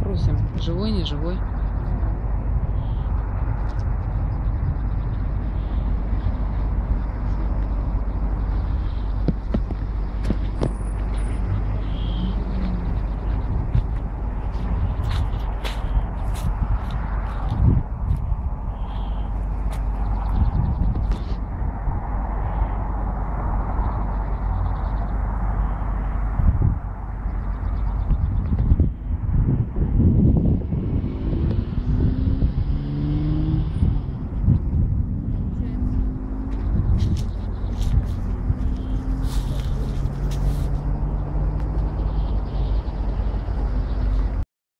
спросим, живой, не живой.